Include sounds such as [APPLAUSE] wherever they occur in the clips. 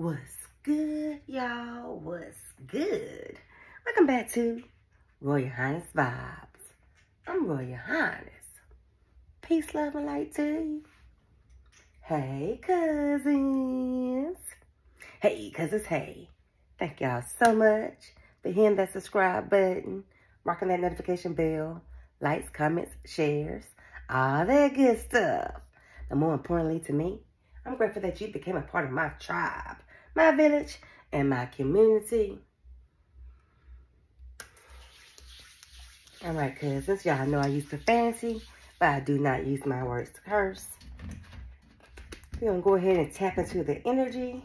What's good, y'all? What's good? Welcome back to Royal Highness Vibes. I'm Royal Highness. Peace, love, and light to you. Hey, cousins. Hey, cousins, hey. Thank y'all so much for hitting that subscribe button, rocking that notification bell, likes, comments, shares, all that good stuff. And more importantly to me, I'm grateful that you became a part of my tribe my village, and my community. All right, cousins, y'all know I use fancy, but I do not use my words to curse. We're going to go ahead and tap into the energy.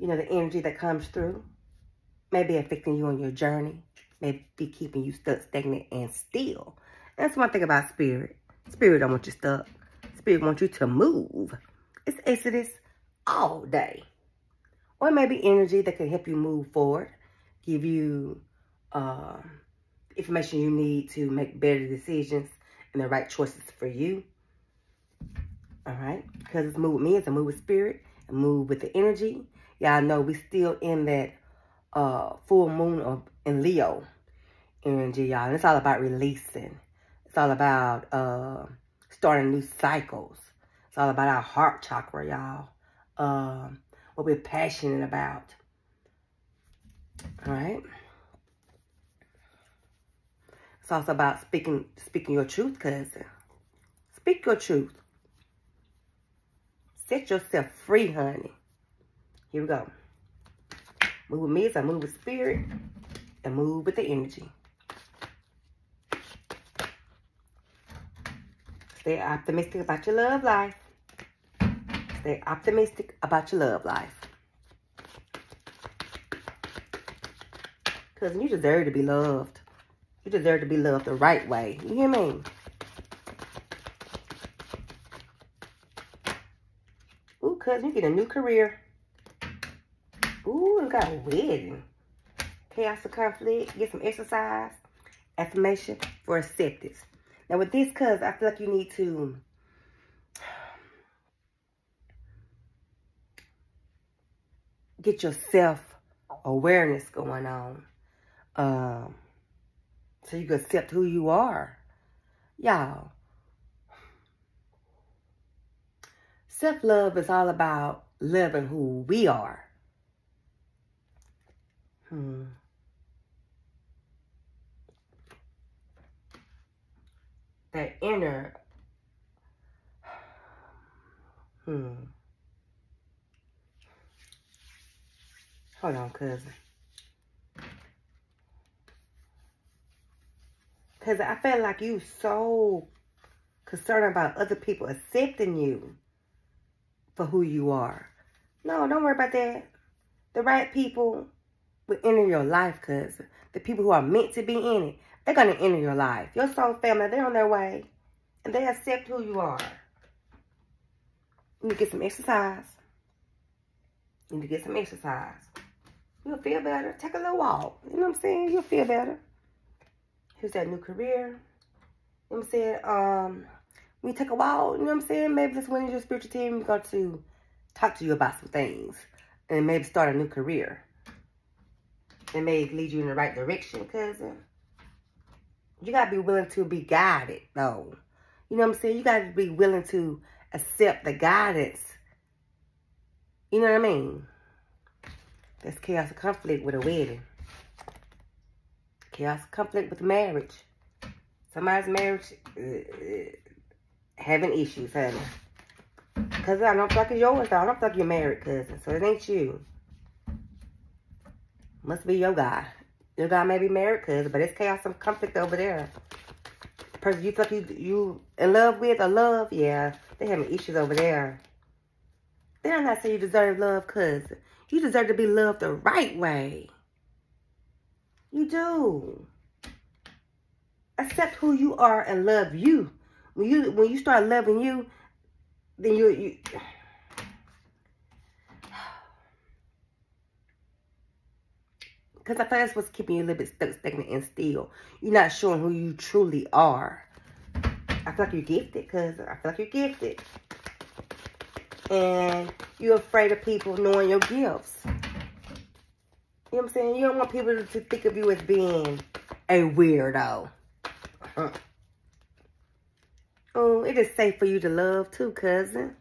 You know, the energy that comes through. Maybe affecting you on your journey. Maybe keeping you stuck, stagnant, and still. That's one thing about spirit. Spirit don't want you stuck. Spirit wants you to move. It's Exodus all day. Or maybe energy that can help you move forward, give you uh, information you need to make better decisions and the right choices for you. All right, because it's move with me, it's a move with spirit, and move with the energy. Y'all know we still in that uh, full moon of in Leo energy, y'all. And it's all about releasing. It's all about uh, starting new cycles. It's all about our heart chakra, y'all um, what we're passionate about. All right. It's also about speaking speaking your truth, cousin. Speak your truth. Set yourself free, honey. Here we go. Move with me as I move with spirit and move with the energy. Stay optimistic about your love life. Stay optimistic about your love life. Because you deserve to be loved. You deserve to be loved the right way. You hear me? Ooh, cousin, you get a new career. Ooh, you got a wedding. Chaos of conflict. Get some exercise. Affirmation for acceptance. Now with this, cuz, I feel like you need to get your self-awareness going on. Um, so you can accept who you are. Y'all. Self-love is all about loving who we are. Hmm. That inner, [SIGHS] hmm. Hold on, cousin. Because I felt like you so concerned about other people accepting you for who you are. No, don't worry about that. The right people will enter your life, cousin. The people who are meant to be in it, they're going to enter your life. Your soul family, they're on their way. And they accept who you are. You need to get some exercise. You need to get some exercise. You'll feel better. Take a little walk. You know what I'm saying? You'll feel better. Here's that new career. You know what I'm saying? Um, when you take a walk, you know what I'm saying? Maybe this is your spiritual team going to talk to you about some things. And maybe start a new career. It may lead you in the right direction, cousin. You got to be willing to be guided, though. You know what I'm saying? You got to be willing to accept the guidance. You know what I mean? That's chaos of conflict with a wedding. Chaos of conflict with marriage. Somebody's marriage uh, having issues, honey. Because I don't feel like yours, though. I don't like you're married, cousin. So it ain't you. Must be your guy. Your guy may be married, cousin, but it's chaos and conflict over there. The person you fuck you, you in love with or love, yeah, they having issues over there. Then I'm not say you deserve love, cousin. You deserve to be loved the right way. You do. Accept who you are and love you. When you when you start loving you, then you you [SIGHS] Because I thought that's what's keeping you a little bit stuck, stagnant, and still. You're not showing who you truly are. I feel like you're gifted, because I feel like you're gifted. And you're afraid of people knowing your gifts. You know what I'm saying? You don't want people to think of you as being a weirdo. Uh-huh. Oh, it is safe for you to love too, cousin.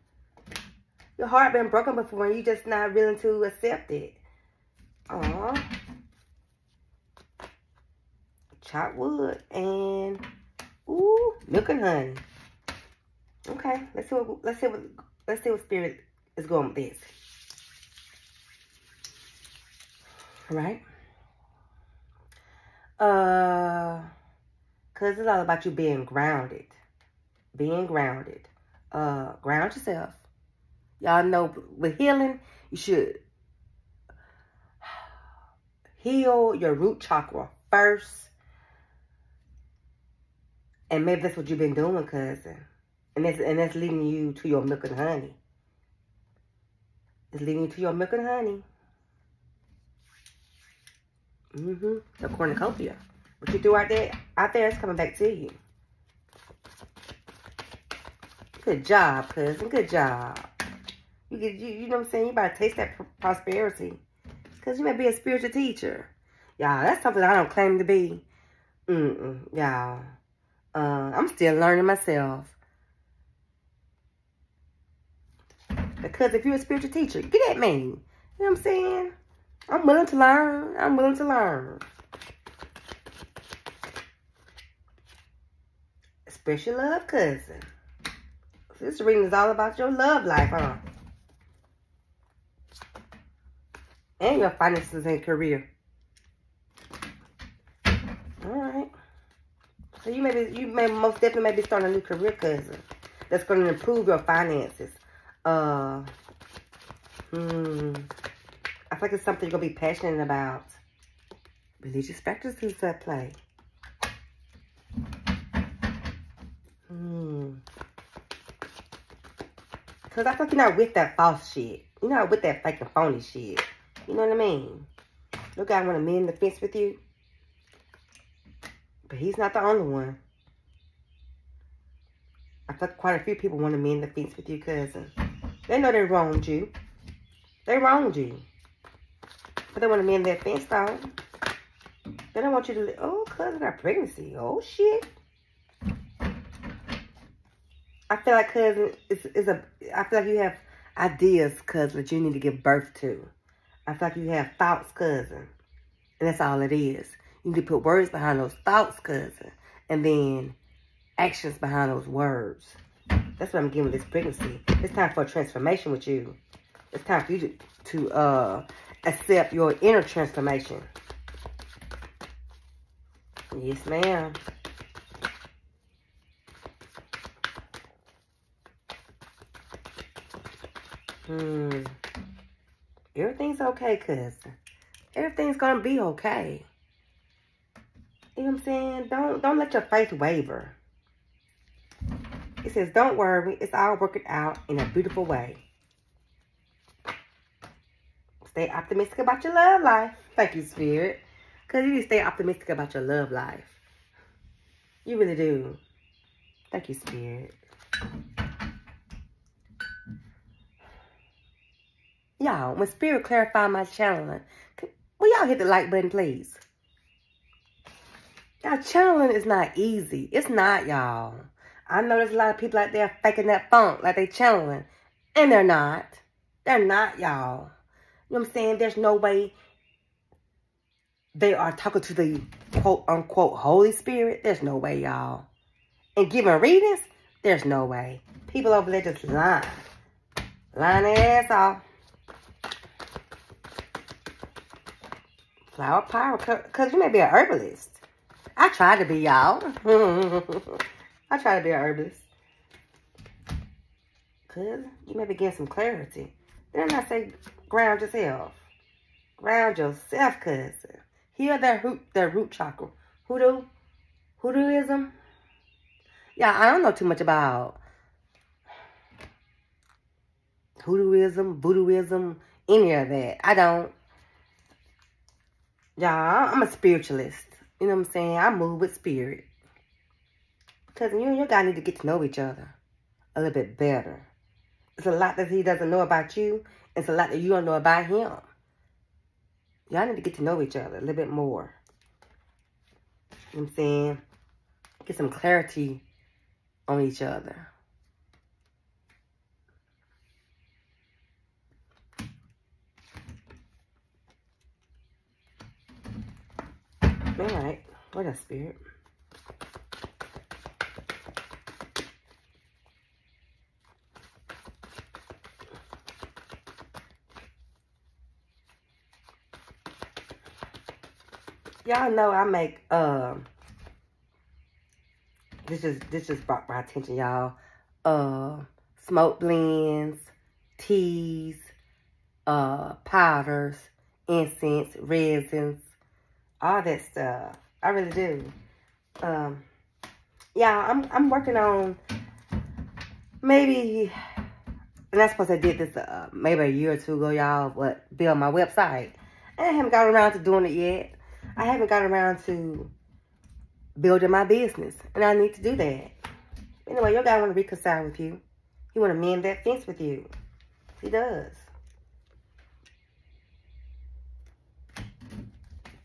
Your heart been broken before and you just not willing to accept it. Aww. Chop wood and ooh, milk and honey. Okay, let's see what let's see what let's see what spirit is going with this. All right. Uh cause it's all about you being grounded. Being grounded. Uh ground yourself. Y'all know with healing, you should heal your root chakra first. And maybe that's what you've been doing, cousin. And that's, and that's leading you to your milk and honey. It's leading you to your milk and honey. Mm-hmm. The cornucopia. What you do out there, out there is coming back to you. Good job, cousin. Good job. You get, you, you know what I'm saying? You better taste that prosperity. Because you may be a spiritual teacher. Y'all, that's something I don't claim to be. Mm-mm, y'all. Uh, I'm still learning myself. Because if you're a spiritual teacher, get at me. You know what I'm saying? I'm willing to learn. I'm willing to learn. Special love cousin. This reading is all about your love life, huh? And your finances and career. Alright. So you may be, you may most definitely may be starting a new career, cousin. That's going to improve your finances. Uh, hmm. I feel like it's something you're going to be passionate about. Religious is at play. Hmm. Because I feel like you're not with that false shit. You're not with that fake and phony shit. You know what I mean? Look, I want to mend the fence with you. But he's not the only one. I thought quite a few people want to mend the fence with you, cousin. They know they wronged you. They wronged you. But they want to mend that fence, though. They don't want you to, oh, cousin got pregnancy. Oh, shit. I feel like, cousin, it's, it's a, I feel like you have ideas, cousin, that you need to give birth to. I feel like you have thoughts, cousin. And that's all it is. You need to put words behind those thoughts, cousin. And then actions behind those words. That's what I'm giving this pregnancy. It's time for a transformation with you. It's time for you to, to uh, accept your inner transformation. Yes, ma'am. Hmm. Everything's okay, cousin. Everything's gonna be okay. You know what I'm saying? Don't don't let your faith waver. Says, don't worry, it's all working out in a beautiful way. Stay optimistic about your love life. Thank you, Spirit. Because you need to stay optimistic about your love life. You really do. Thank you, Spirit. Y'all, when Spirit clarify my channeling, will y'all hit the like button, please? Y'all, channeling is not easy. It's not, y'all. I know there's a lot of people out there faking that funk like they channeling. And they're not. They're not, y'all. You know what I'm saying? There's no way they are talking to the quote unquote Holy Spirit. There's no way, y'all. And giving readings, there's no way. People over there just lying. Lying their ass off. Flower power, because you may be an herbalist. I try to be, y'all. [LAUGHS] I try to be an herbalist. Because you may be getting some clarity. Then I say ground yourself. Ground yourself, cousin. Heal that root, that root chakra. Hoodoo, hoodooism. Yeah, I don't know too much about hoodooism, voodooism, any of that. I don't. Y'all, I'm a spiritualist. You know what I'm saying? I move with spirit. Because you and your guy need to get to know each other a little bit better. It's a lot that he doesn't know about you. It's a lot that you don't know about him. Y'all need to get to know each other a little bit more. You know what I'm saying? Get some clarity on each other. All right. What a spirit. Y'all know I make uh this is this just brought my attention, y'all. Uh smoke blends, teas, uh powders, incense, resins, all that stuff. I really do. Um yeah, I'm I'm working on maybe and that's supposed I did this uh, maybe a year or two ago, y'all, but build my website. I haven't got around to doing it yet. I haven't got around to building my business. And I need to do that. Anyway, your guy want to reconcile with you. He want to mend that fence with you. He does.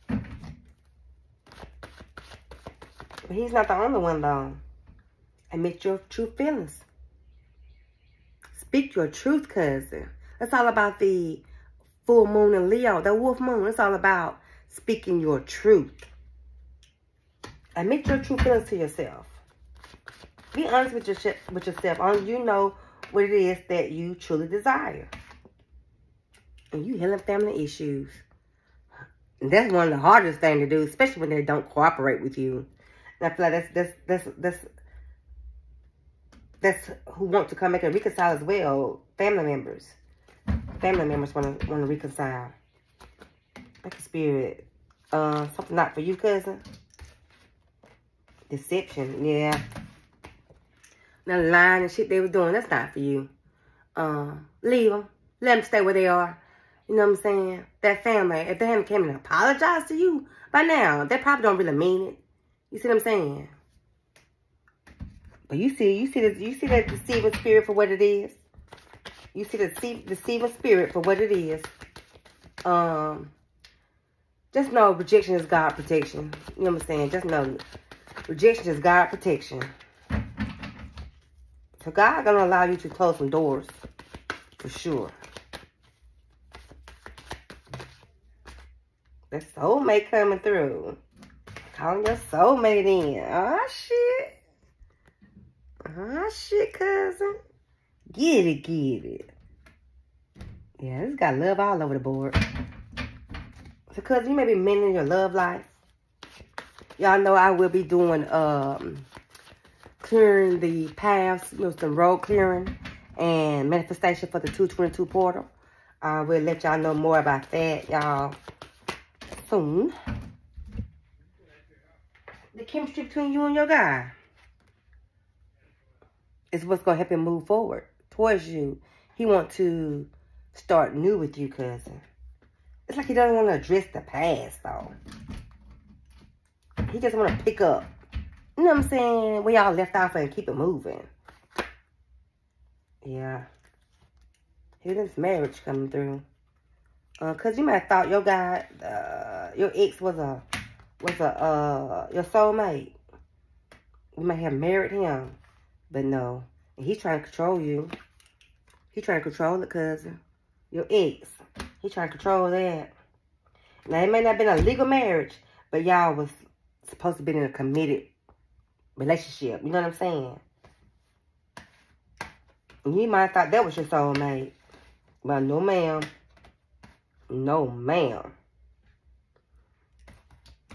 But he's not the only one, though. Admit your true feelings. Speak your truth, cousin. That's all about the full moon in Leo, the wolf moon. It's all about speaking your truth. Admit your true feelings to yourself. Be honest with, your, with yourself. Only you know what it is that you truly desire. And you healing family issues. And that's one of the hardest things to do, especially when they don't cooperate with you. And I feel like that's that's that's that's that's who want to come back and reconcile as well. Family members. Family members want to want to reconcile. Like a spirit. Uh, something not for you, cousin. Deception, yeah. Now lying and shit they was doing, that's not for you. Um, leave them. Let them stay where they are. You know what I'm saying? That family, if they haven't came and apologized to you by now, they probably don't really mean it. You see what I'm saying? But you see, you see the, you see that deceiving spirit for what it is. You see the deceiving spirit for what it is. Um, just know rejection is God protection. You know what I'm saying? Just know rejection is God protection. So God gonna allow you to close some doors. For sure. That soulmate coming through. Calling your soulmate in. Oh shit. Oh shit, cousin. Get it, get it. Yeah, this got love all over the board. Because you may be mending your love life. Y'all know I will be doing um clearing the paths, you know, some road clearing and manifestation for the 222 portal. I will let y'all know more about that, y'all, soon. The chemistry between you and your guy is what's going to help him move forward towards you. He want to start new with you, cousin. It's like he doesn't want to address the past, though. He just want to pick up. You know what I'm saying? We all left off and keep it moving. Yeah. Here's this marriage coming through. Uh, cause you might have thought your guy, uh, your ex was a, was a, uh, your soulmate. You might have married him, but no. He's trying to control you. He's trying to control it, cousin. Your ex. He trying to control that. Now, it may not have been a legal marriage, but y'all was supposed to be in a committed relationship. You know what I'm saying? And you might have thought that was your soulmate. But no, ma'am. No, ma'am.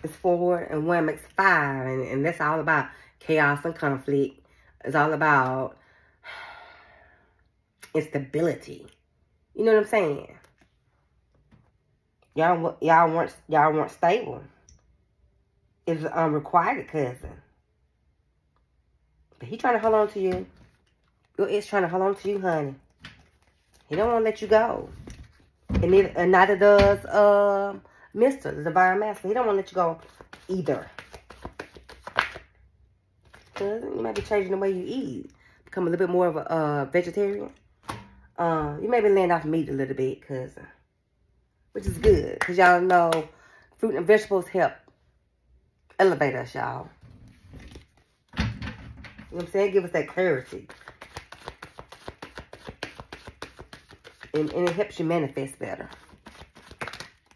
It's four and one makes five. And, and that's all about chaos and conflict. It's all about [SIGHS] instability. You know what I'm saying? Y'all, y'all weren't, y'all weren't stable. It's an unrequited cousin. But he trying to hold on to you. Your ex trying to hold on to you, honey. He don't want to let you go. And neither, and neither does uh, Mr. the Divine Master. He don't want to let you go either. Cousin, you might be changing the way you eat. Become a little bit more of a uh, vegetarian. Uh, you may be laying off meat a little bit, cause, which is good, cause y'all know fruit and vegetables help elevate us, y'all. You know what I'm saying? Give us that clarity. And, and it helps you manifest better.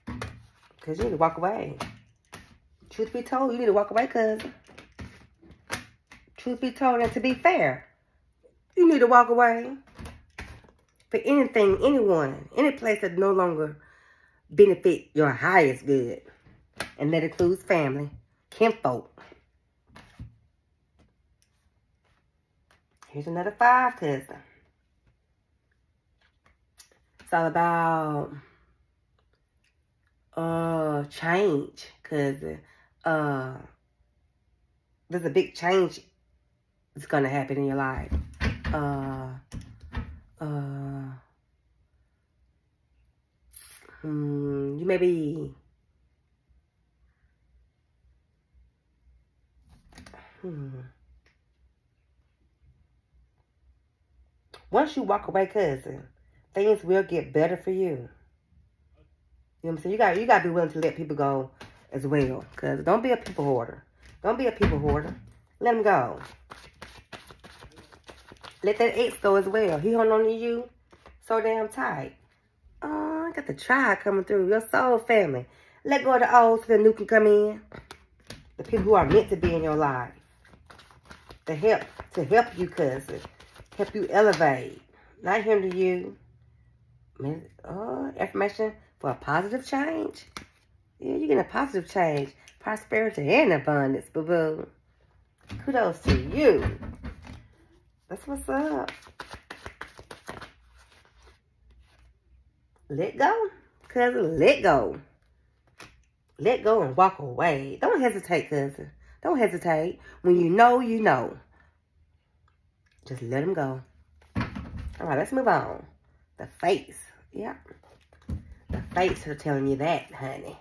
Because you need to walk away. Truth be told, you need to walk away, cuz. Truth be told, and to be fair, you need to walk away. For anything, anyone, any place that no longer benefit your highest good. And that includes family, kinfolk. Here's another five, cousin. It's all about uh change because uh there's a big change that's gonna happen in your life. Uh uh hmm, you may be hmm. Once you walk away, cousin, things will get better for you. You know what I'm saying? You got you got to be willing to let people go as well. Because don't be a people hoarder. Don't be a people hoarder. Let them go. Let that ex go as well. He hung on to you so damn tight. Oh, I got the tribe coming through. Your soul family. Let go of the old so the new can come in. The people who are meant to be in your life. To help, to help you, cousin. Help you elevate. Not hinder you. Oh, affirmation for a positive change. Yeah, you're getting a positive change. Prosperity and abundance, boo-boo. Kudos to you. That's what's up. Let go. Cousin, let go. Let go and walk away. Don't hesitate, cousin. Don't hesitate. When you know, you know. Just let them go. All right, let's move on. The face. Yeah. The fates are telling you that, honey.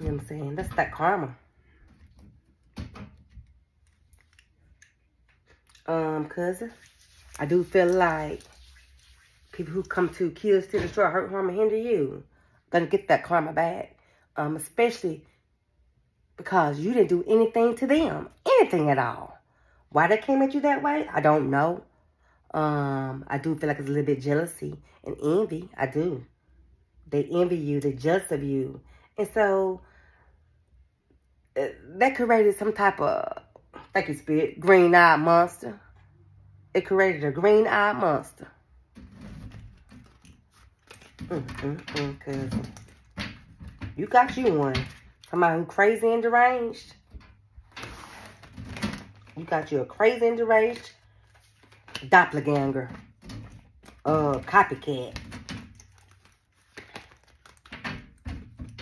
You know what I'm saying? That's that karma. Um, cousin, I do feel like people who come to kill, steal, destroy, hurt, harm, and hinder you, gonna get that karma back. Um, especially because you didn't do anything to them, anything at all. Why they came at you that way, I don't know. Um, I do feel like it's a little bit jealousy and envy. I do. They envy you. They're jealous of you. And so uh, that created some type of, thank you, Spirit, green-eyed monster. It created a green-eyed monster. Mm, mm, mm, cousin. You got you one. Somebody who crazy and deranged. You got you a crazy and deranged doppelganger, uh, copycat.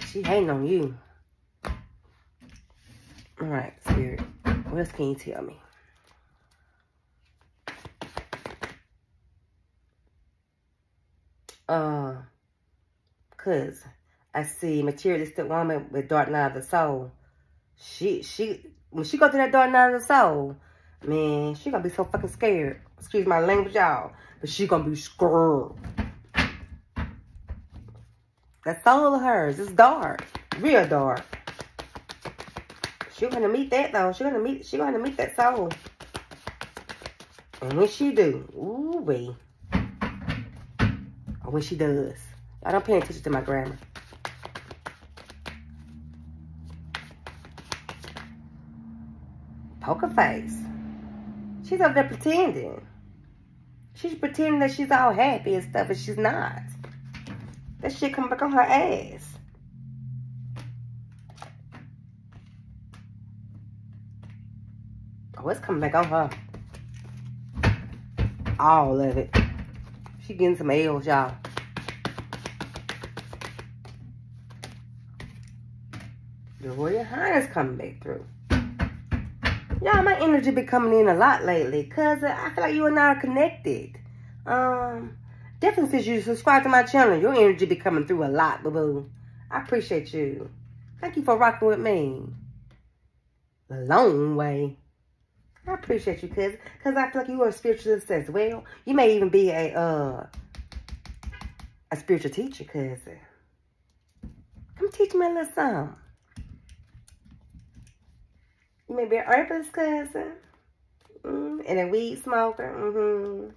She hating on you. All right, spirit. What else can you tell me? Uh, cause I see materialistic woman with dark night of the soul. She, she, when she go through that dark night of the soul, Man, she gonna be so fucking scared. Excuse my language, y'all. But she gonna be scared. That soul of hers is dark. Real dark. She gonna meet that though. She gonna meet she gonna meet that soul. And when she do, ooh wee. Or when she does. I don't pay attention to my grammar. Poker face. She's up there pretending. She's pretending that she's all happy and stuff, and she's not. That shit come back on her ass. Oh, it's coming back on her. All of it. She getting some L's, y'all. The Royal Highness coming back through. Y'all, my energy been coming in a lot lately because I feel like you and I are connected. Um, definitely since you subscribe to my channel, your energy be coming through a lot, boo-boo. I appreciate you. Thank you for rocking with me. A long way. I appreciate you, cousin. Because I feel like you are a spiritualist as well. You may even be a uh a spiritual teacher, cousin. Come teach me a little something. You may be an herbalist, cousin. Mm, and a weed smoker. Mm-hmm.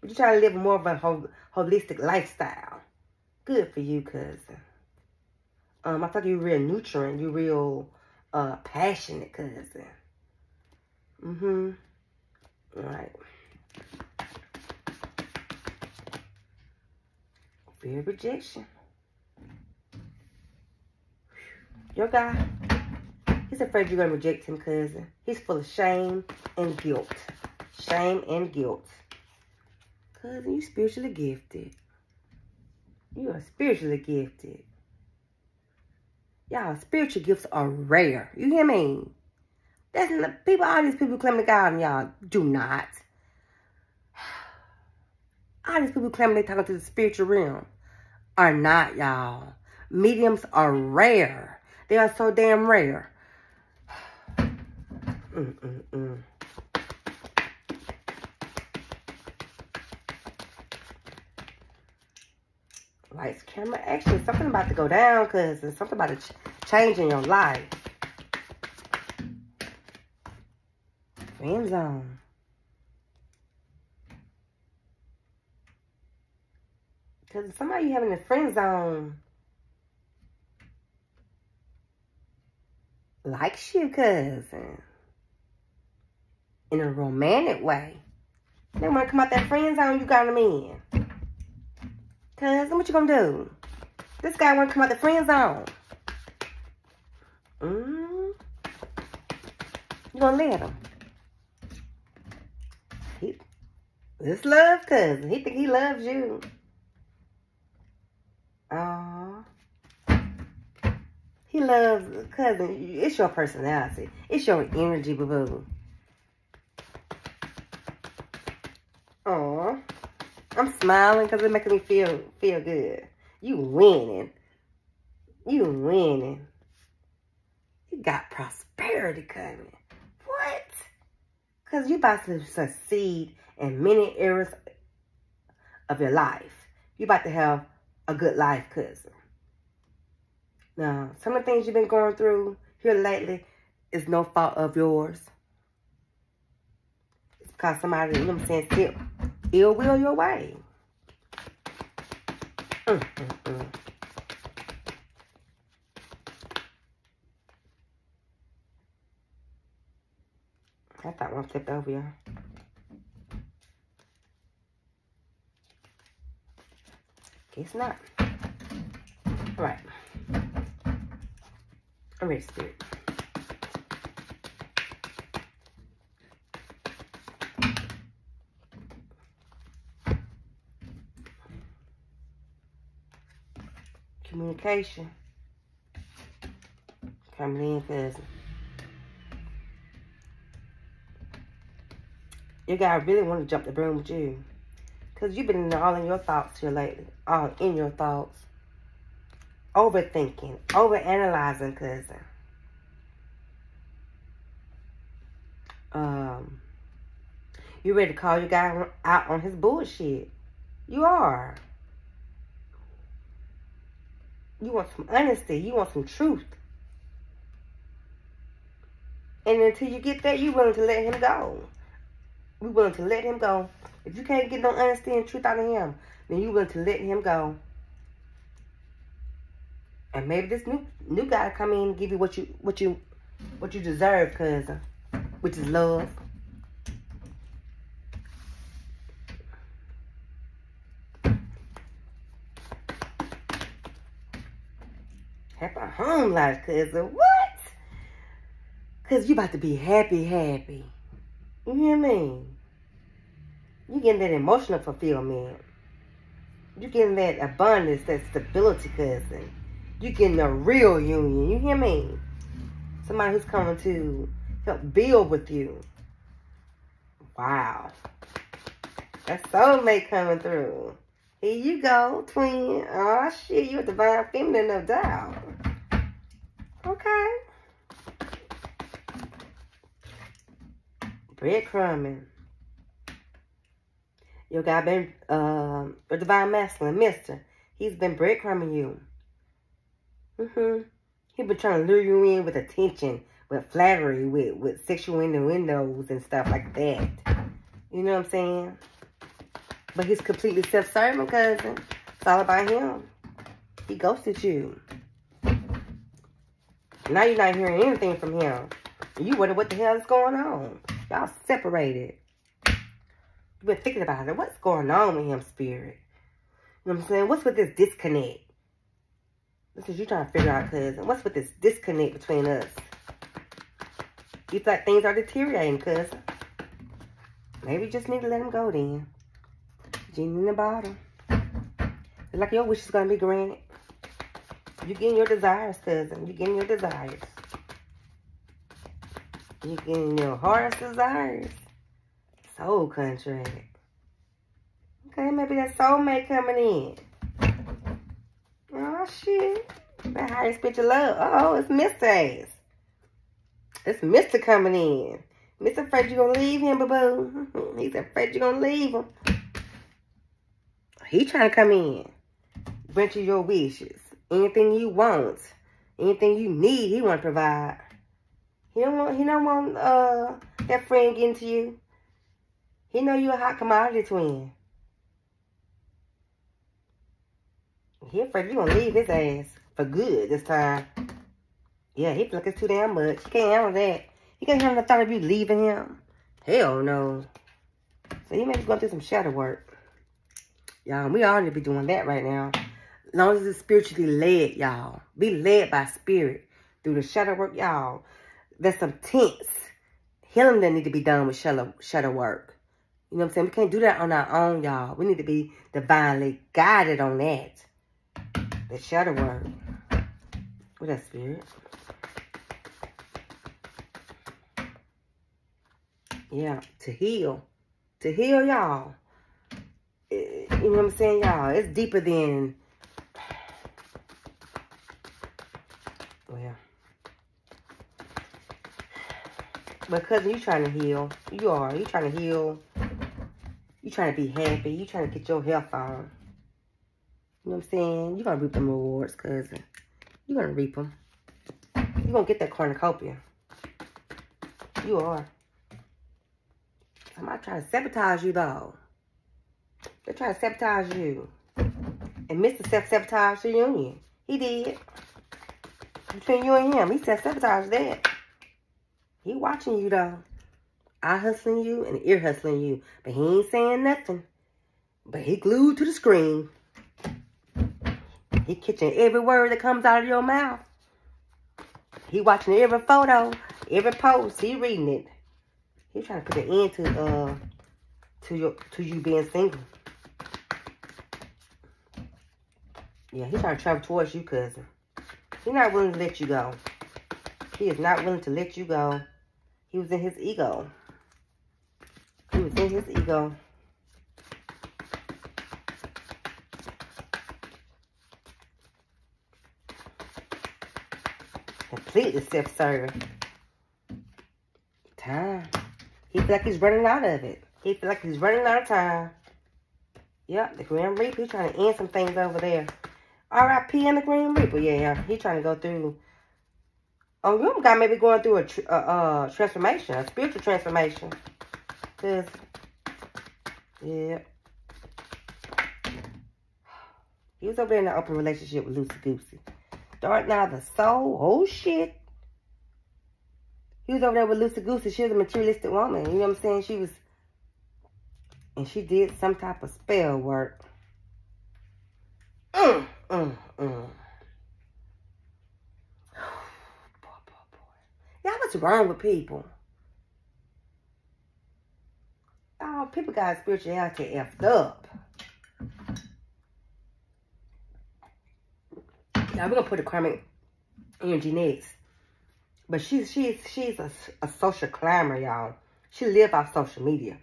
But you try to live more of a hol holistic lifestyle. Good for you, cousin. Um, I thought you were real nutrient. You real uh passionate, cousin. Mm-hmm. All right. Fear of rejection. Your guy, he's afraid you're going to reject him, cousin. He's full of shame and guilt. Shame and guilt. Cousin, you spiritually gifted. You are spiritually gifted. Y'all, spiritual gifts are rare. You hear me? That's not, people, all these people claim to God and y'all do not. All these people claiming they talking to the spiritual realm are not, y'all. Mediums are rare. They are so damn rare. [SIGHS] mm, mm, mm. Lights, camera, action. Something about to go down, cuz. There's something about to ch change in your life. Friend zone. Because somebody you having a friend zone likes you, cousin. In a romantic way. They want to come out that friend zone, you got them in. Cousin, what you gonna do? This guy want to come out the friend zone. Mm. You gonna let him? He, this love cousin. He think he loves you. Aww. He loves, cousin, it's your personality. It's your energy, boo-boo. Aww. I'm smiling because it's making me feel feel good. You winning. You winning. You got prosperity coming. What? Because you about to succeed in many areas of your life. You're about to have a good life, cousin. Now, some of the things you've been going through here lately is no fault of yours. It's because somebody, you know what I'm saying, still ill will your way. Mm, mm, mm. I thought one flipped over, y'all. Guess not. All right. Ready, Spirit. Communication. Coming in, cousin. Your guy really want to jump the broom with you. Because you've been all in your thoughts here lately. All in your thoughts. Overthinking. Overanalyzing, cousin. Um, you ready to call your guy out on his bullshit. You are. You want some honesty. You want some truth. And until you get that, you willing to let him go. We willing to let him go. If you can't get no and truth out of him, then you willing to let him go. And maybe this new new guy come in and give you what you what you what you deserve, cousin, which is love. Happy home life, cousin. What? Cause you about to be happy, happy. You hear me? You getting that emotional fulfillment. You're getting that abundance, that stability, cousin. You're getting a real union. You hear me? Somebody who's coming to help build with you. Wow. That soulmate coming through. Here you go, twin. Oh, shit, you're a divine feminine, no doubt. Okay. Breadcrumbing. Your guy been, uh, Divine Masculine, Mister. He's been breadcrumbing you. Mm-hmm. He been trying to lure you in with attention, with flattery, with, with sexual innuendos and stuff like that. You know what I'm saying? But he's completely self-serving, cousin. It's all about him. He ghosted you. Now you're not hearing anything from him. You wonder what the hell is going on. Y'all separated. Been thinking about it. What's going on with him, spirit? You know what I'm saying? What's with this disconnect? This is you trying to figure out, cousin. What's with this disconnect between us? You thought things are deteriorating, cousin. Maybe you just need to let him go then. Genie in the bottom. It's like your wish is going to be granted. You're getting your desires, cousin. You're getting your desires. You're getting your heart's desires. Soul contract. Okay, maybe that soulmate coming in. Oh, shit. That highest bitch of love. oh, it's Mr. Ass. It's Mr. coming in. Mr. afraid you're going to leave him, boo-boo. [LAUGHS] He's afraid you're going to leave him. He trying to come in. Grant you your wishes. Anything you want. Anything you need, he want to provide. He don't want, he don't want uh, that friend getting to you. He know you a hot commodity twin. He afraid you gonna leave his ass for good this time. Yeah, he it's too damn much. He can't handle that. He can't handle the thought of you leaving him. Hell no. So he may be going through some shadow work. Y'all, we all need to be doing that right now. As long as it's spiritually led, y'all. Be led by spirit through the shadow work, y'all. There's some tense healing that need to be done with shadow, shadow work. You know what I'm saying? We can't do that on our own, y'all. We need to be divinely guided on that. The shadow word. What that spirit? Yeah, to heal. To heal y'all. Eh, you know what I'm saying, y'all? It's deeper than... Well. But cousin, you trying to heal. You are. You trying to heal you trying to be happy. You trying to get your health on. You know what I'm saying? You're going to reap them rewards, cousin. You're going to reap them. You're going to get that cornucopia. You are. Somebody trying to sabotage you, though. They're trying to sabotage you. And Mr. self-sabotage the union. He did. Between you and him, he self-sabotaged that. He watching you, though eye hustling you and ear hustling you. But he ain't saying nothing. But he glued to the screen. He catching every word that comes out of your mouth. He watching every photo, every post. He reading it. He trying to put an end to uh to your to you being single. Yeah, he's trying to travel towards you, cousin. He's not willing to let you go. He is not willing to let you go. He was in his ego. He in his ego. Completely self-serving. Time. He feel like he's running out of it. He feel like he's running out of time. Yep, the Grim Reaper. He's trying to end some things over there. R.I.P. in the Grim Reaper. Yeah, he's trying to go through. Oh, you got maybe going through a, a, a transformation, a spiritual transformation. Cause, yeah. He was over in an open relationship with Lucy Goosey. Start now the soul. Oh, shit. He was over there with Lucy Goosey. She was a materialistic woman. You know what I'm saying? She was... And she did some type of spell work. Mm, mm, mm. [SIGHS] Y'all, what's wrong with people? Oh, people got spirituality effed up. Now we're gonna put a karmic energy next. But she's she's she's a, a social climber, y'all. She live off social media.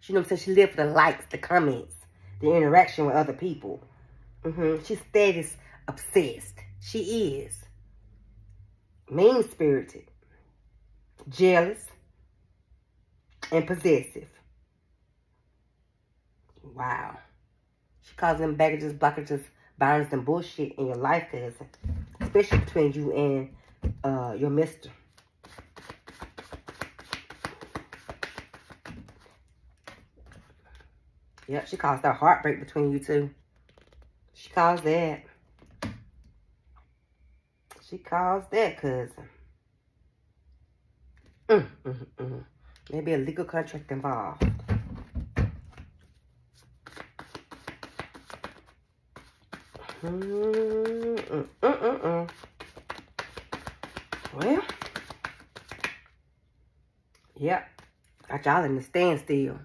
She know what I'm saying? She live for the likes, the comments, the interaction with other people. Mm -hmm. She's status obsessed. She is. Mean spirited. Jealous and possessive. Wow. She causing them baggages, blockages, boundaries, and bullshit in your life, cousin. Especially between you and uh, your mister. Yep, she caused that heartbreak between you two. She caused that. She caused that, cousin. Mm, mm, mm. Maybe a legal contract involved. Mm, well, yep. Got y'all in the standstill.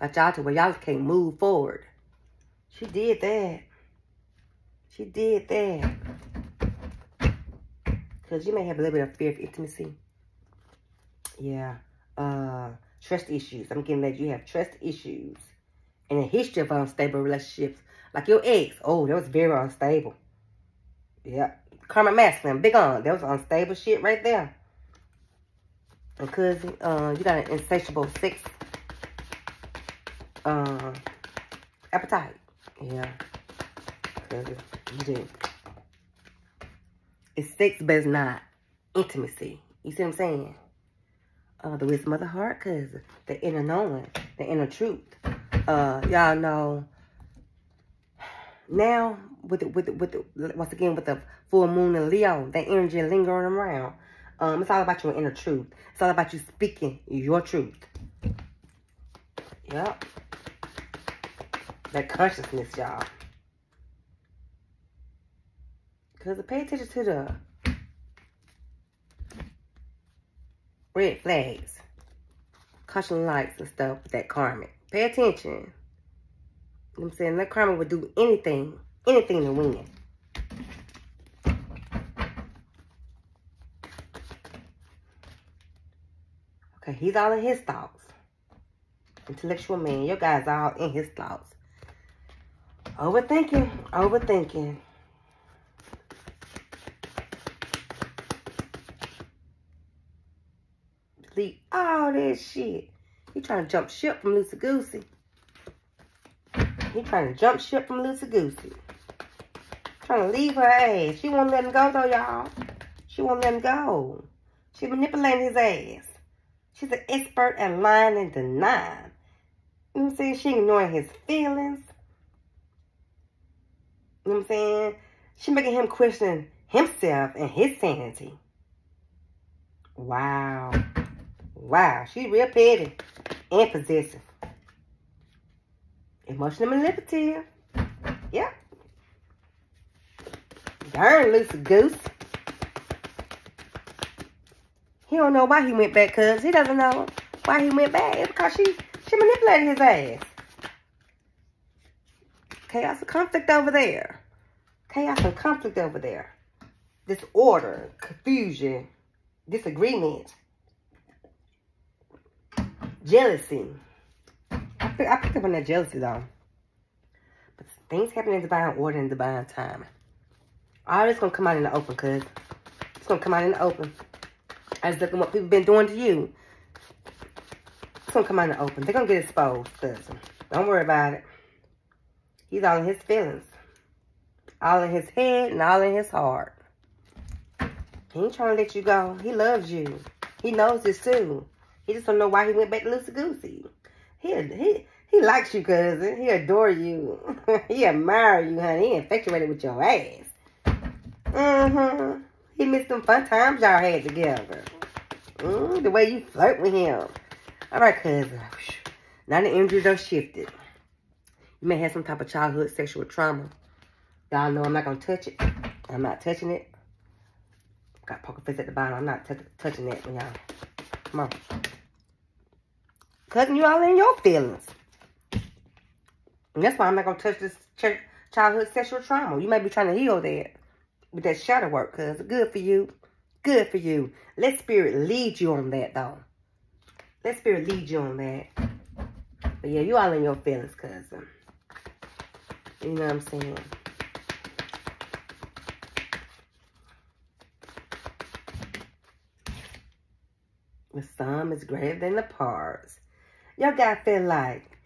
Got y'all to where y'all can't move forward. She did that. She did that. Because you may have a little bit of fear of intimacy. Yeah. Uh, trust issues. I'm getting that you have trust issues. And a history of unstable relationships like your ex. Oh, that was very unstable. Yep. Karma masculine. Big on. That was unstable shit right there. Cousin, uh, you got an insatiable sex uh, appetite. Yeah. You do. It's sex, but it's not intimacy. You see what I'm saying? Uh, the wisdom of the heart, cause the inner knowing, the inner truth. Uh, y'all know now with the, with the, with the, once again with the full moon and Leo, that energy lingering around. Um, it's all about your inner truth. It's all about you speaking your truth. Yep. That consciousness, y'all. Because pay attention to the red flags, caution lights and stuff with that karmic. Pay attention. You know what I'm saying? That karma would do anything, anything to win. Okay, he's all in his thoughts. Intellectual man, your guy's all in his thoughts. Overthinking, overthinking. Delete all that shit. He trying to jump ship from Lucy Goosey. He trying to jump ship from Lucy Goosey. Trying to leave her ass. She won't let him go, though, y'all. She won't let him go. She manipulating his ass. She's an expert at lying and denying. You know what I'm saying? She ignoring his feelings. You know what I'm saying? She making him question himself and his sanity. Wow. Wow. She real petty and possessive. Emotional manipulative. Yep. Darn loose goose. He don't know why he went back, cuz. He doesn't know why he went back. It's because she, she manipulated his ass. Chaos and conflict over there. Chaos and conflict over there. Disorder, confusion, disagreement, jealousy. I, I picked up on that jealousy, though. But things happen in divine order and divine time. All this going to come out in the open, cuz. It's going to come out in the open. I just look at what people been doing to you. It's going to come out in the open. They're going to get exposed. Don't worry about it. He's all in his feelings. All in his head and all in his heart. He ain't trying to let you go. He loves you. He knows this, too. He just don't know why he went back to Lucy Goosey. He he he likes you, cousin. He adore you. [LAUGHS] he admire you, honey. He infatuated with your ass. Mm-hmm. He missed them fun times y'all had together. Mm, the way you flirt with him. All right, cousin. Now the energy done shifted. You may have some type of childhood sexual trauma. Y'all know I'm not going to touch it. I'm not touching it. Got poker face at the bottom. I'm not touching that, y'all. Come on. Cousin, you all in your feelings. And that's why I'm not going to touch this childhood sexual trauma. You may be trying to heal that with that shadow work, cuz. Good for you. Good for you. Let spirit lead you on that, though. Let spirit lead you on that. But yeah, you all in your feelings, cousin. Um, you know what I'm saying? The sum is greater than the parts. Your guy feel like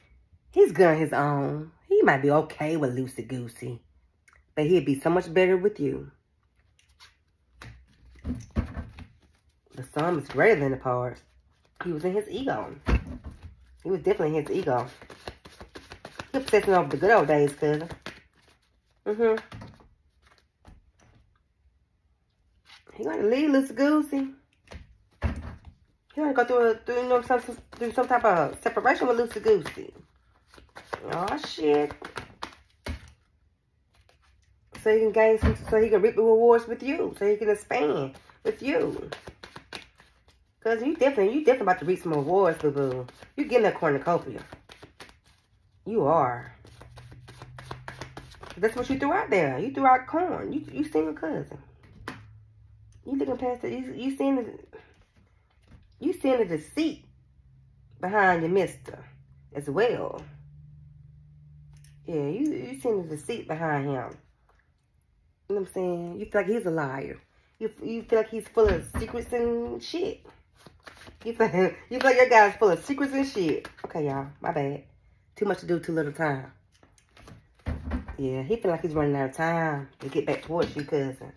he's good on his own. He might be okay with loosey goosey, but he'd be so much better with you. The sum is greater than the parts. He was in his ego. He was definitely in his ego. He obsessing over the good old days, cousin. Mm-hmm. He gonna leave Lucy goosey. He gonna go through through you know some through some type of separation with Lucy goosey. Oh shit. So he can gain some so he can reap the rewards with you. So he can expand with you. Cause you definitely you definitely about to reap some rewards, boo boo. You getting that cornucopia. You are. That's what you threw out there. You threw out corn. You you single cousin. You looking past it. You you seeing the you seeing the deceit behind your mister as well. Yeah, you you seeing the deceit behind him. You know what I'm saying? You feel like he's a liar. You you feel like he's full of secrets and shit. You feel, [LAUGHS] you feel like your guy's full of secrets and shit. Okay, y'all. My bad. Too much to do, too little time. Yeah, he feel like he's running out of time to get back towards you, cousin.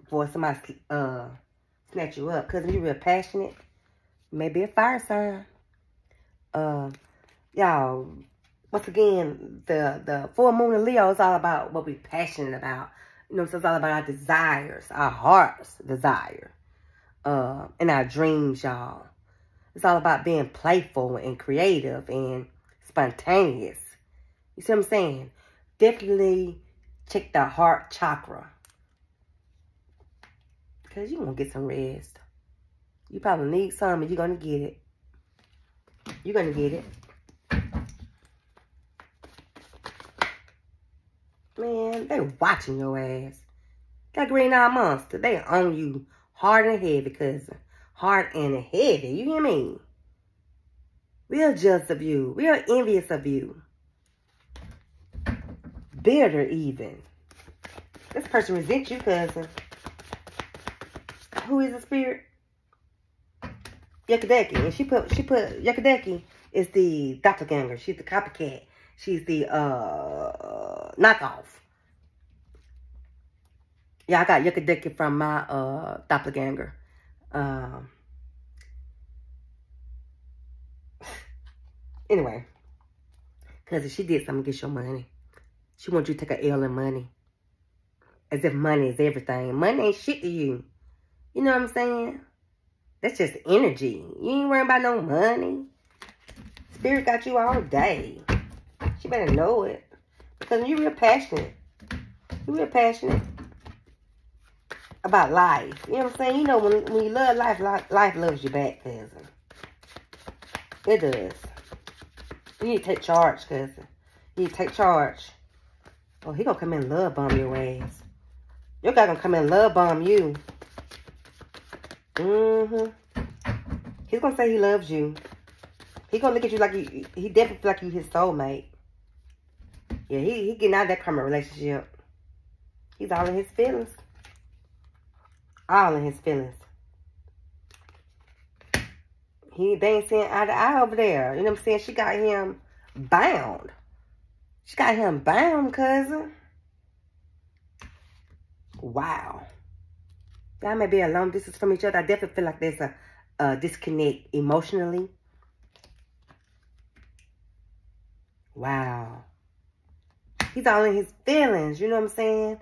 Before somebody uh snatch you up. Cousin, you real passionate. Maybe a fire sign. Uh, y'all, once again, the, the full moon of Leo is all about what we're passionate about. You know, so it's all about our desires, our heart's desire uh, in our dreams, y'all. It's all about being playful and creative and spontaneous. You see what I'm saying? Definitely check the heart chakra. Because you're going to get some rest. You probably need some and you're going to get it. You're going to get it. Man, they watching your ass. That green eye monster, they own you hard and heavy, cousin. Hard and heavy. You hear me? We are jealous of you. We are envious of you. Bitter even. This person resents you, cousin. Who is the spirit? Yakadeki. And she put she put Yakadeki is the doppelganger. She's the copycat. She's the uh knockoff. Yeah, I got Yakadeki from my uh doppelganger. Um anyway. Cause if she did something get your money. She wants you to take a L in money. As if money is everything. Money ain't shit to you. You know what I'm saying? That's just energy. You ain't worrying about no money. Spirit got you all day. She better know it. Because you're real passionate. You're real passionate about life. You know what I'm saying? You know, when, when you love life, life, loves you back, cousin. It does. You need to take charge, cousin. You need to take charge. Oh, he gonna come in love bomb your ass. Your guy gonna come in love bomb you. Mm-hmm. He's gonna say he loves you. He gonna look at you like you, he definitely feel like you his soulmate. Yeah, he, he getting out of that karma relationship. He's all in his feelings. All in his feelings. He they ain't seeing eye to eye over there. You know what I'm saying? She got him bound. She got him bound, cousin. Wow. Y'all may be a long distance from each other. I definitely feel like there's a, a disconnect emotionally. Wow. He's all in his feelings. You know what I'm saying?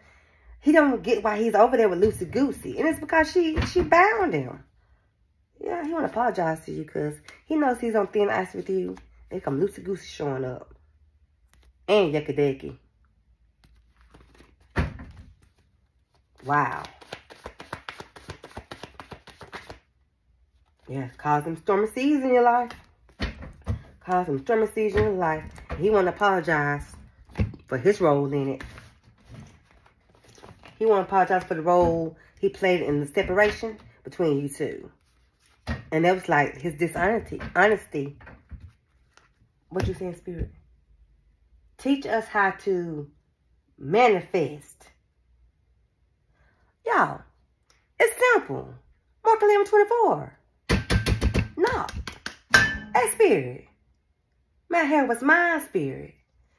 He don't get why he's over there with Lucy Goosey. And it's because she she bound him. Yeah, he want to apologize to you because he knows he's on thin ice with you. They come Lucy Goosey showing up. And Yakadeki. Wow. Yeah, cause some stormy seas in your life. Cause some stormy seas in your life. He want to apologize for his role in it. He want to apologize for the role he played in the separation between you two. And that was like his dishonesty. Honesty. What you saying, Spirit? Teach us how to manifest. Y'all, it's simple. Mark 11, 24. Hey, Spirit. My hair was my spirit.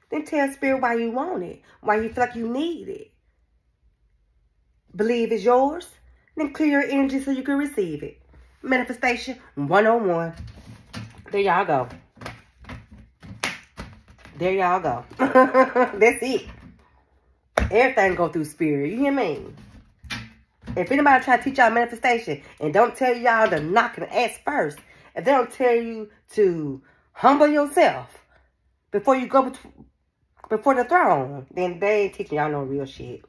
Then tell spirit why you want it, why you feel like you need it. Believe it's yours, then clear your energy so you can receive it. Manifestation 101. There y'all go. There y'all go. [LAUGHS] That's it. Everything go through spirit. You hear me? If anybody try to teach y'all manifestation and don't tell y'all to knock and ask first, if they don't tell you to humble yourself before you go before the throne, then they ain't teaching y'all no real shit.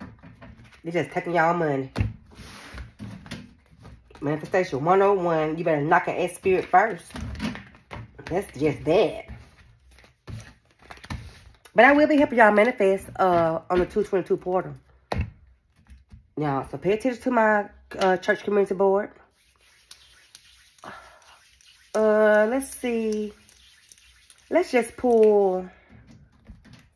They're just taking y'all money. Manifestation 101, you better knock an ass spirit first. That's just that. But I will be helping y'all manifest uh, on the 222 portal. Now, so pay attention to my uh, church community board. Uh, let's see. Let's just pull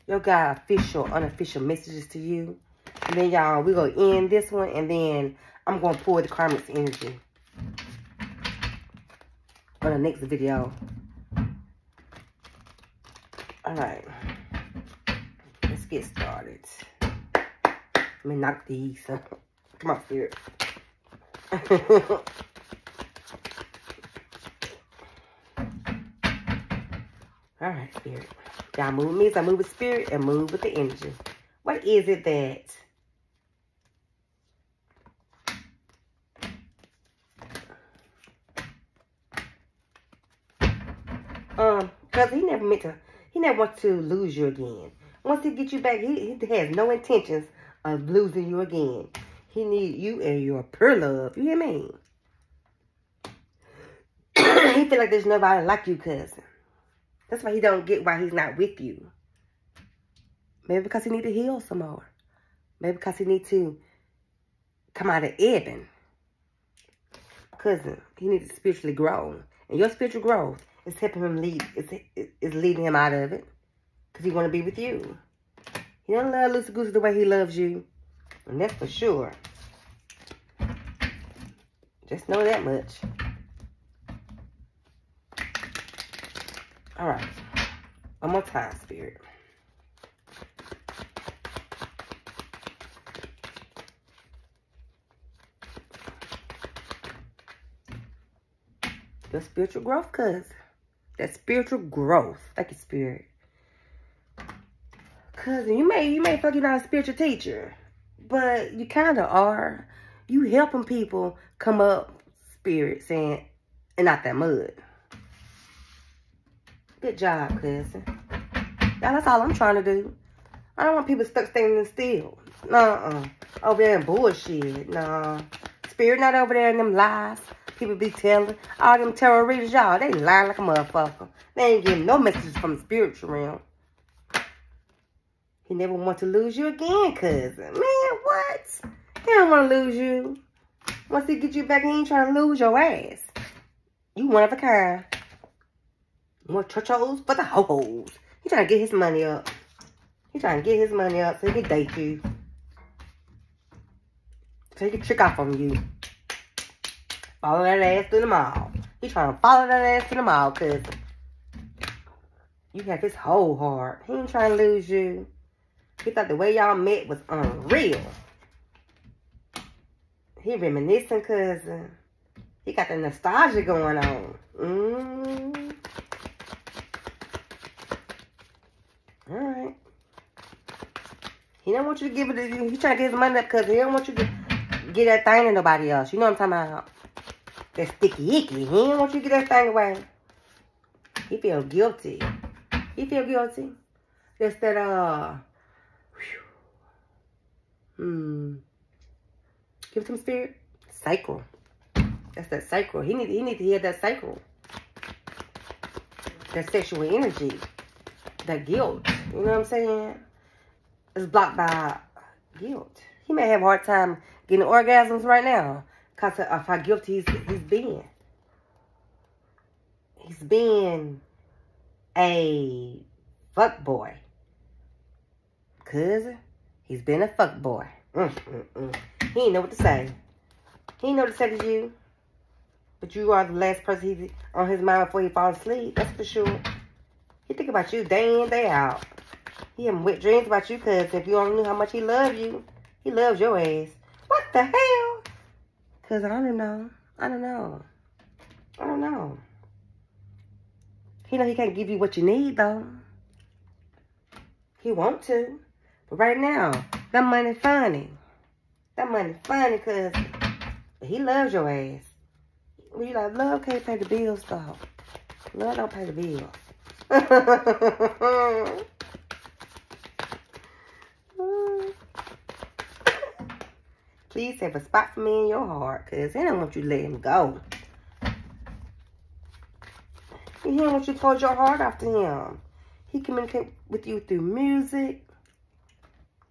your guy official, unofficial messages to you. And then, y'all, we're going to end this one. And then I'm going to pull the karmic's energy on the next video. All right. Let's get started. Let me knock these. [LAUGHS] Come on, spirit. [LAUGHS] All right, spirit. Y'all move with me as I move with spirit and move with the energy. What is it that um because he never meant to he never wants to lose you again. Once he gets you back, he, he has no intentions of losing you again. He need you and your pure love. You hear me? [CLEARS THROAT] he feel like there's nobody like you, cousin. That's why he don't get why he's not with you. Maybe because he need to heal some more. Maybe because he need to come out of Eben. Cousin, he needs to spiritually grow. And your spiritual growth is helping him lead. It's leading him out of it. Because he want to be with you. He don't love Lucy Goose the way he loves you. And that's for sure. Just know that much. All right. One more time, Spirit. Your spiritual growth, cuz. That spiritual growth. Thank you, Spirit. Cousin, you may you may fuck you're not a spiritual teacher, but you kind of are. You helping people come up, spirit, saying, and not that mud. Good job, cousin. Now, that's all I'm trying to do. I don't want people stuck standing still. Nuh-uh. Over there in bullshit. Nah. Spirit not over there in them lies. People be telling. All them tarot readers, y'all, they lying like a motherfucker. They ain't getting no messages from the spiritual realm. He never want to lose you again, cousin. Man, what? He don't want to lose you. Once he get you back, he ain't trying to lose your ass. You one of a kind. More churchos for the ho-hos. He trying to get his money up. He trying to get his money up so he can date you. So he can trick off on you. Follow that ass through the mall. He trying to follow that ass through the mall, cuz you have his whole heart. He ain't trying to lose you. He thought the way y'all met was unreal. He reminiscing, cousin. He got the nostalgia going on. Mm. All right. He don't want you to give it to you. He trying to get his money up because he don't want you to get that thing to nobody else. You know what I'm talking about? That sticky icky. He don't want you to get that thing away. He feel guilty. He feel guilty. That's that, uh, whew. hmm. Give some spirit. Cycle. That's that cycle. He need, he need to hear that cycle. That sexual energy. That guilt. You know what I'm saying? It's blocked by guilt. He may have a hard time getting orgasms right now because of how guilty he's, he's being. He's being a fuck boy. He's been a fuck boy. Mm, mm, mm. He ain't know what to say. He ain't know what to say to you. But you are the last person he's on his mind before he falls asleep. That's for sure. He think about you day in, day out. He having wet dreams about you, cuz if you only knew how much he loved you, he loves your ass. What the hell? Cause I don't know. I don't know. I don't know. He know he can't give you what you need though. He want to. But right now, that money funny. That money funny cause he loves your ass. We like, love can't pay the bills though. Love don't pay the bills. [LAUGHS] Please have a spot for me in your heart, because he don't want you to let him go. He don't want you to close your heart to him. He communicate with you through music.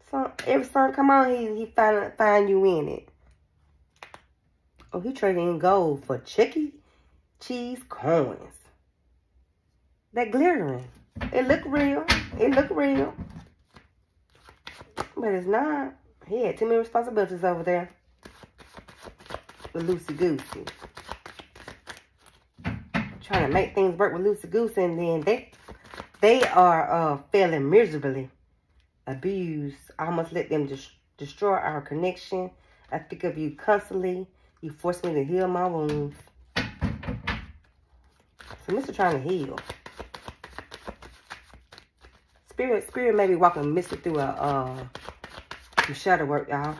So every song come on, he he find find you in it. Oh, he trading gold for chicky cheese coins. That glittering. It look real. It look real. But it's not. He had too many responsibilities over there. With Loosey Goosey. Trying to make things work with Loosey Goosey and then they they are uh, failing miserably. Abused. I almost let them just destroy our connection. I think of you constantly. You force me to heal my wounds. So Mr. trying to heal. Spirit, spirit be walking Mr. through a uh some shadow work, y'all.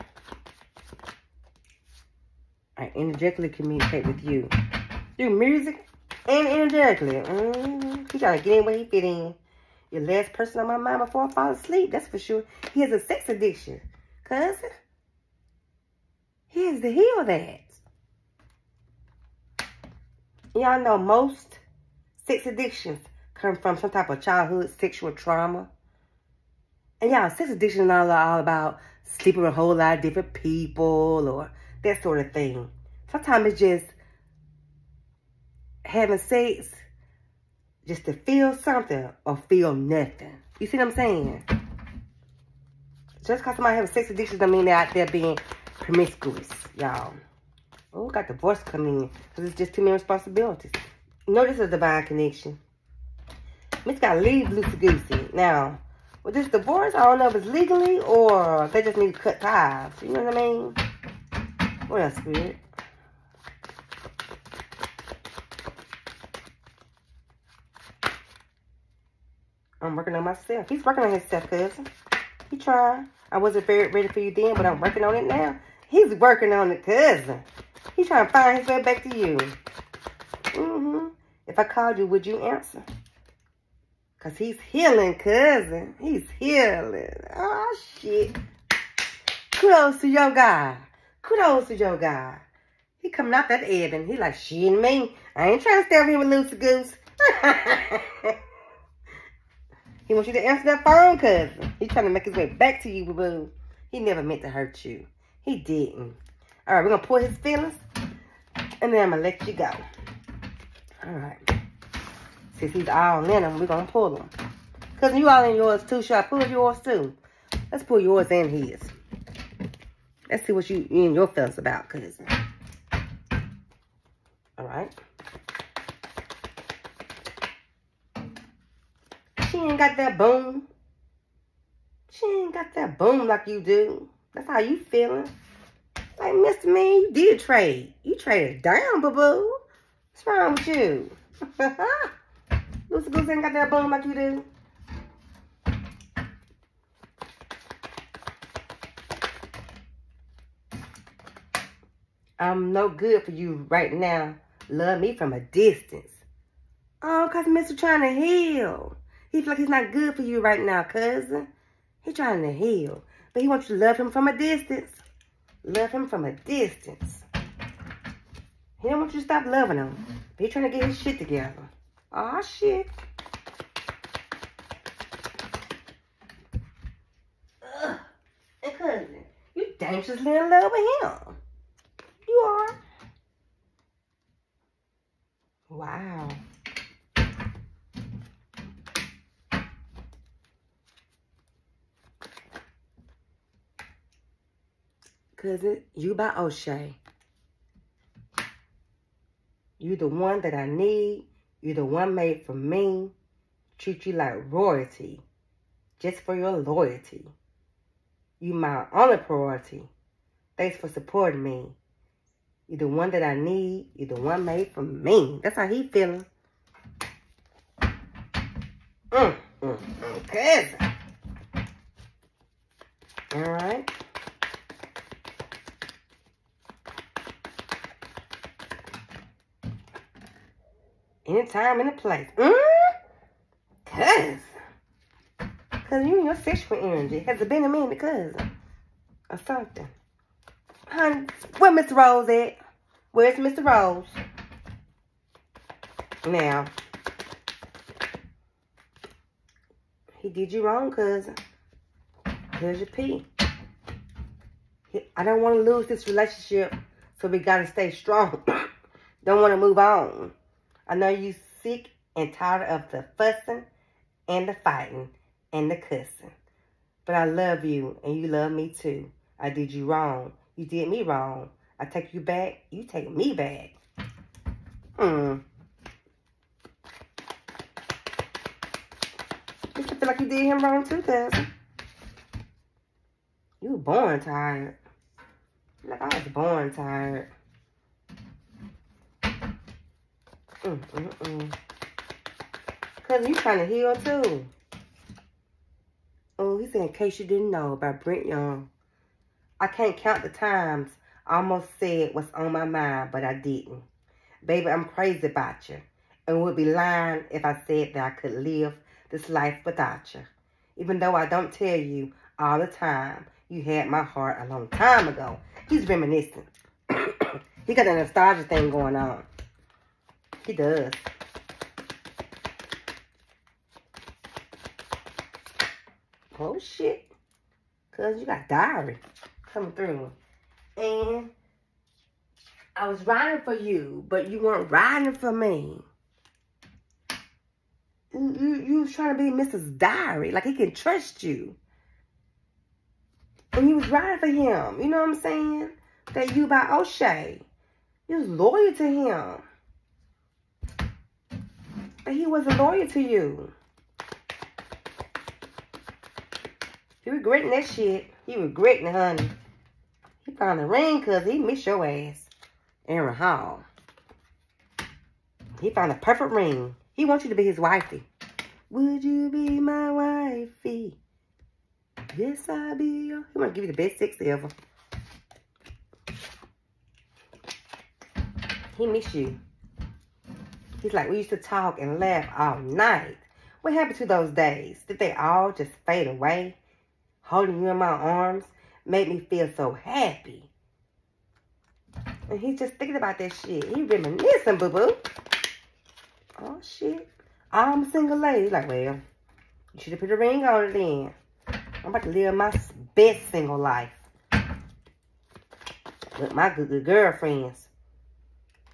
I energetically communicate with you. Through music and energetically. Mm. He to get in where he fit in. Your last person on my mind before I fall asleep, that's for sure. He has a sex addiction. Cousin. He has to heal that. Y'all know most sex addictions come from some type of childhood sexual trauma. And y'all, sex addiction is all, all about sleeping with a whole lot of different people or that sort of thing. Sometimes it's just having sex just to feel something or feel nothing. You see what I'm saying? Just because somebody has sex addiction doesn't mean they're out there being promiscuous, y'all. Oh, got divorce coming in because it's just too many responsibilities. Is a divine connection. Miss got to leave loosey goosey. Now, with this divorce, I don't know if it's legally or they just need to cut ties. You know what I mean? What else, Spirit? I'm working on myself. He's working on himself, cousin. He trying. I wasn't very ready for you then, but I'm working on it now. He's working on it, cousin. He's trying to find his way back to you. Mm-hmm. If I called you, would you answer? Because he's healing, cousin. He's healing. Oh, shit. Kudos to your guy. Kudos to your guy. He coming out that Evan. He like, she and me. I ain't trying to stay over here with Loosey Goose. [LAUGHS] he wants you to answer that phone, cousin. He's trying to make his way back to you, boo-boo. He never meant to hurt you. He didn't. All right, we're going to pull his feelings. And then I'm going to let you go. All right. Since he's oh, all in them, we're going to pull them. Because you all in yours too. Should I pull yours too? Let's pull yours and his. Let's see what you, you and your feelings about, cousin. All right. She ain't got that boom. She ain't got that boom like you do. That's how you feeling. Like, Mr. Man, you did trade. You traded down, boo-boo. What's wrong with you? [LAUGHS] Lucy Goose got that bone like you do. I'm no good for you right now. Love me from a distance. Oh, cause Mr. trying to heal. He feel like he's not good for you right now, cousin. He trying to heal. But he wants you to love him from a distance. Love him from a distance. He don't want you to stop loving him. But trying to get his shit together. Aw, shit. Ugh. Cousin, you dangerously in love with him. You are. Wow. Cousin, you Beyonce. You the one that I need. You're the one made for me. treat you like royalty just for your loyalty. You my only priority. Thanks for supporting me. You're the one that I need. You're the one made for me. That's how he feeling. Mm, mm, mm. All right. Anytime, any place. Mm? Cuz. Cause you and your sexual energy has it been a minute, cousin? Or something. Honey, where Mr. Rose at? Where's Mr. Rose? Now, he did you wrong, cousin. Here's your P. I don't want to lose this relationship, so we got to stay strong. [COUGHS] don't want to move on. I know you sick and tired of the fussing and the fighting and the cussing. But I love you and you love me too. I did you wrong. You did me wrong. I take you back. You take me back. Hmm. You feel like you did him wrong too, cousin. You were born tired. Like I was born tired. Mm, mm, mm. Cause you trying to heal too. Oh, he said, in case you didn't know about Brett Young. I can't count the times I almost said what's on my mind, but I didn't. Baby, I'm crazy about you. And would be lying if I said that I could live this life without you. Even though I don't tell you all the time, you had my heart a long time ago. He's reminiscing. [COUGHS] he got a nostalgia thing going on. He does. Oh, shit. Because you got diary coming through. And I was riding for you, but you weren't riding for me. You, you, was trying to be Mrs. Diary. Like, he can trust you. And you was riding for him. You know what I'm saying? That you Beyonce. You was loyal to him. But he wasn't loyal to you. You regretting that shit. You regretting, honey. He found a ring because he missed your ass. Aaron Hall. He found a perfect ring. He wants you to be his wifey. Would you be my wifey? Yes, I'll be. He want to give you the best sex ever. He miss you. He's like, we used to talk and laugh all night. What happened to those days? Did they all just fade away? Holding you in my arms made me feel so happy. And he's just thinking about that shit. He reminiscing, boo-boo. Oh, shit. I'm a single lady. Like, well, you should have put a ring on it then. I'm about to live my best single life. With my good, good girlfriends.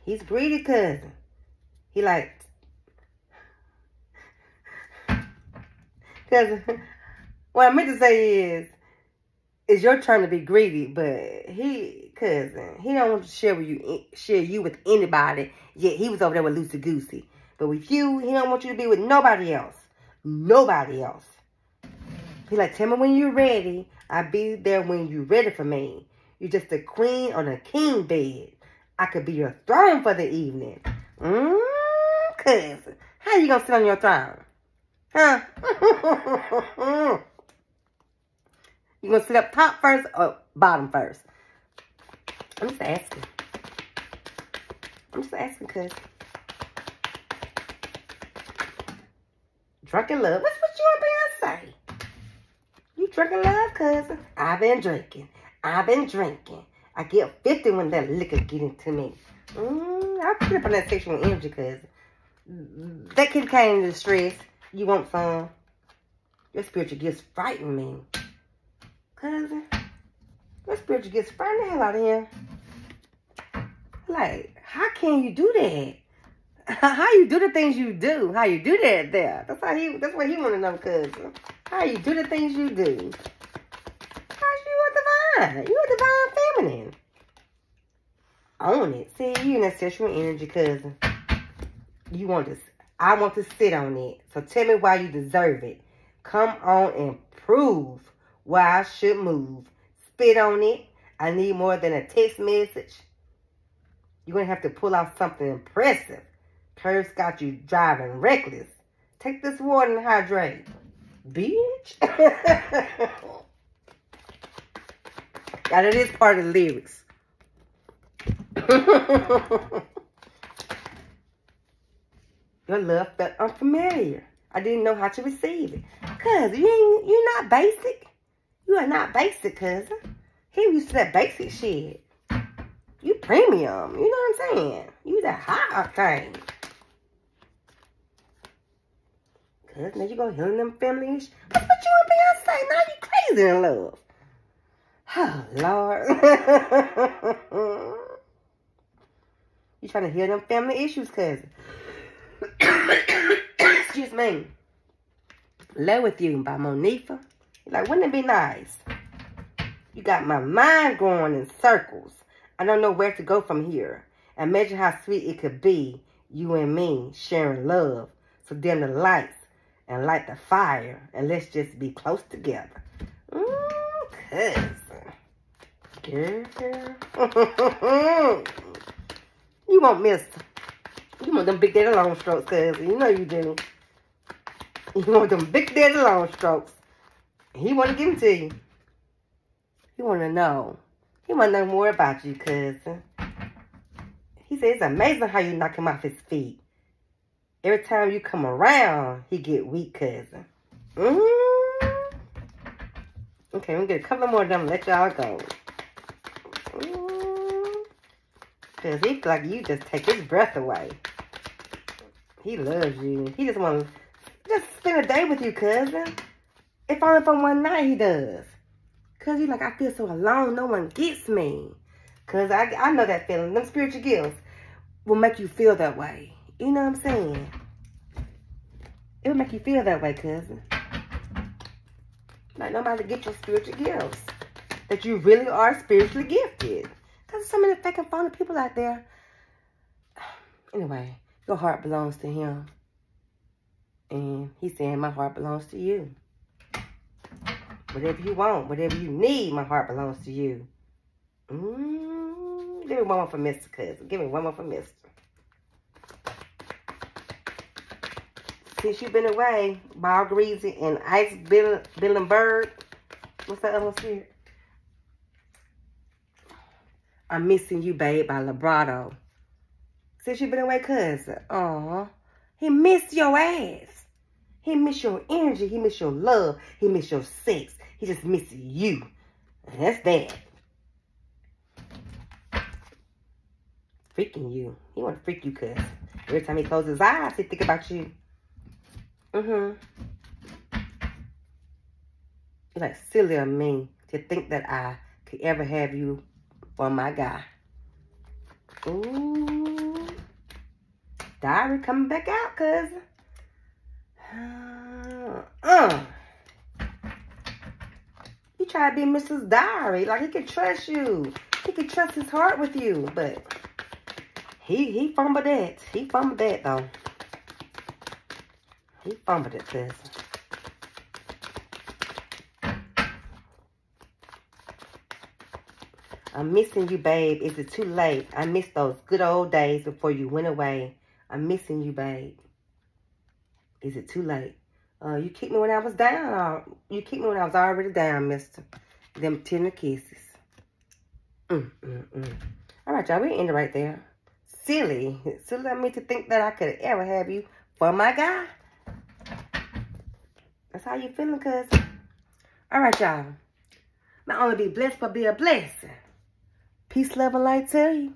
He's greedy cousin. He like, because what I meant to say is, it's your turn to be greedy, but he, cousin, he don't want to share with you, eh, share you with anybody. Yet he was over there with Lucy Goosey, but with you, he don't want you to be with nobody else, nobody else. He like, tell me when you're ready. I'll be there when you're ready for me. You're just a queen on a king bed. I could be your throne for the evening. Mmm cousin. How you gonna sit on your throne? Huh? [LAUGHS] you gonna sit up top first or bottom first? I'm just asking. I'm just asking, cuz. Drunken love. What's what you here say? You drunken love, cousin? I've been drinking. I've been drinking. I get 50 when that liquor get into me. Mm, I put up on that sexual energy, cousin that kid came to stress. You want some? Your spiritual gifts frighten me. Cousin, your spiritual gifts frighten the hell out of him. Like, how can you do that? [LAUGHS] How you do the things you do? How you do that there? That's how he. That's what he want to know, cousin. How you do the things you do? How you are divine? You are divine feminine. Own it. See, you in that sexual energy, cousin you want to, I want to sit on it. So tell me why you deserve it. Come on and prove why I should move. Spit on it. I need more than a text message. You're going to have to pull out something impressive. Curves got you driving reckless. Take this water and hydrate. Bitch. Now that is part of the lyrics. [LAUGHS] Your love felt unfamiliar. I didn't know how to receive it. Cuz, you ain't, you're not basic. You are not basic, cousin. He used to that basic shit. You premium. You know what I'm saying? You that high octane. Cuz, now you go healing them family issues. What's what you and Beyonce? Now you crazy in love. Oh, Lord. [LAUGHS] you trying to heal them family issues, cousin. Me. Love with You by Monifa. Like, wouldn't it be nice? You got my mind going in circles. I don't know where to go from here. Imagine how sweet it could be, you and me, sharing love. So dim the lights and light the fire, and let's just be close together. Mmm, cousin. Girl. [LAUGHS] you want mister. You want them big daddy long strokes, cousin. You know you do. You want them big daddy long strokes. He want to give them to you. He want to know. He want to know more about you, cousin. He said it's amazing how you knock him off his feet. Every time you come around, he get weak, cousin. Mm -hmm. Okay, we'll get a couple more of them let y'all go. Because he feel like you just take his breath away. He loves you. He just want to just spend a day with you, cousin. If only for one night he does. Because he's like, I feel so alone. No one gets me. Because I, I know that feeling. Them spiritual gifts will make you feel that way. You know what I'm saying? It will make you feel that way, cousin. Like nobody get your spiritual gifts. That you really are spiritually gifted. Because so many and phony people out there. [SIGHS] Anyway, your heart belongs to him. And he's saying, my heart belongs to you. Whatever you want, whatever you need, my heart belongs to you. Mm, give me one more for Mr. Cousin. Give me one more for Mr. Since you've been away, Ball Greasy and Ice Bill, Bill and Bird. What's that other one? I'm Missing You, Babe by Vibrato. Since you've been away, cousin. Aw. He missed your ass. He miss your energy. He miss your love. He miss your sex. He just missed you. And that's that. Freaking you. He want to freak you, cuz. Every time he closes his eyes, he think about you. Mm-hmm. Like silly of me to think that I could ever have you for my guy. Ooh. Diary coming back out, cousin. Uh, uh. He tried to be Mrs. Diary. Like, he could trust you. He could trust his heart with you. But he, he fumbled that. He fumbled that, though. He fumbled it, sis. I'm missing you, babe. Is it too late? I miss those good old days before you went away. I'm missing you, babe. Is it too late? Uh, you kicked me when I was down. You kicked me when I was already down, mister. Them tender kisses. Mm, mm, mm. All right, y'all. We end it right there. Silly. Silly of me to think that I could ever have you for my guy. That's how you feeling, cuz. All right, y'all. Not only be blessed, but be a blessing. Peace, love, and light to you.